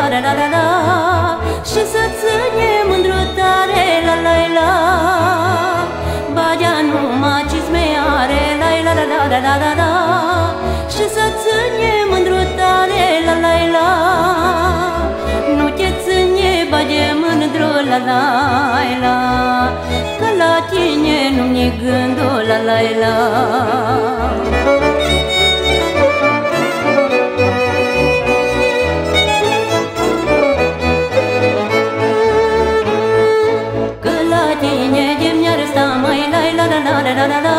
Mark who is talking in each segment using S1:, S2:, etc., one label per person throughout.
S1: la la la la Și să ține mândru tare la la la Bagea numai cizme are la la la la la la la la Și să ține mândru tare la la la Nu te ține bage mândru la la la Că la tine nu-mi gândul la la la la la la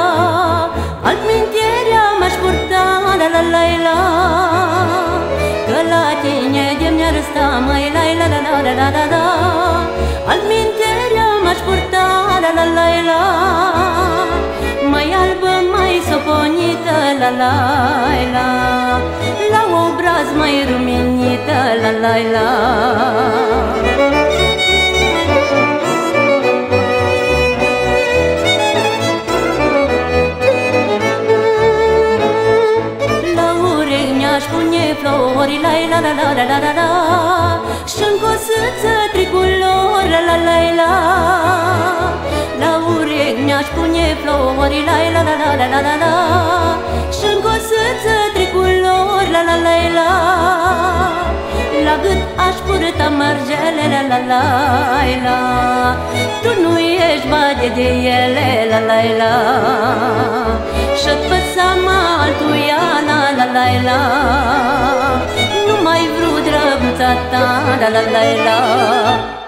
S1: Altminterea m-aș purta la la la la Că la tine de mi-ar sta mai la la la la la la la Altminterea m-aș purta la la la la Mai albă, mai soponită la la la La obraz mai ruminită la la la flori la la la la la la la la Și-n cosăță tricolor la la la la La urechi mi-aș pune flori la la la la la la la la Și-n cosăță tricolor la la la la La gât aș purta margele la la la la Tu nu ești bade de ele la la la ta la la la la